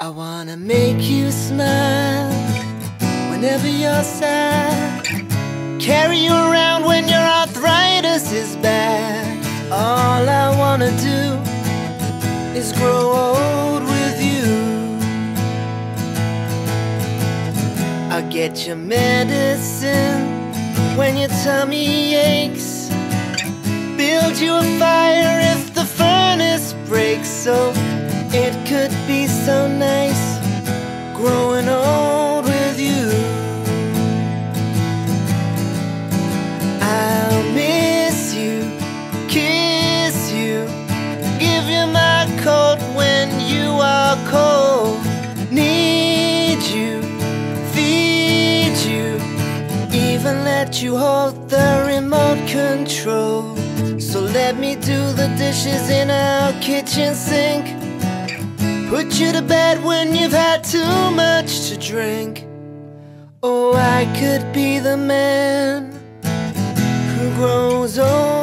I wanna make you smile whenever you're sad. Carry you around when your arthritis is bad. All I wanna do is grow old with you. I'll get your medicine when your tummy aches. Build you a fire if the furnace breaks. So it let you hold the remote control. So let me do the dishes in our kitchen sink. Put you to bed when you've had too much to drink. Oh, I could be the man who grows old